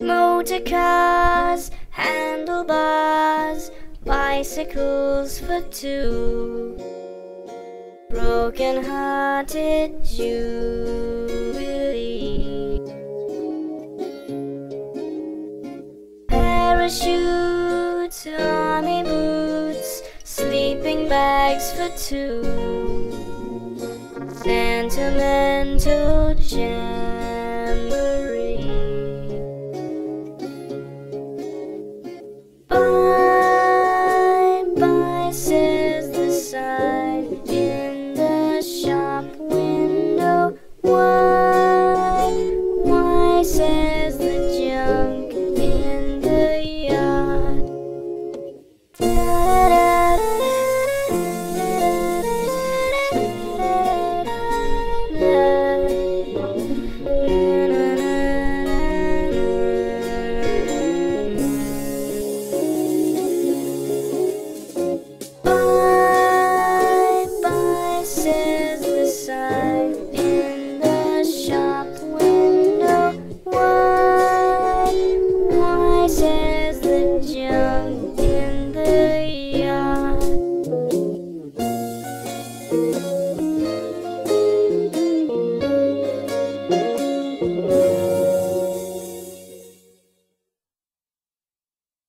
Motor cars, handlebars, bicycles for two. Broken hearted Jubilee. Parachutes, army boots, sleeping bags for two. Sentimental jam. Bye.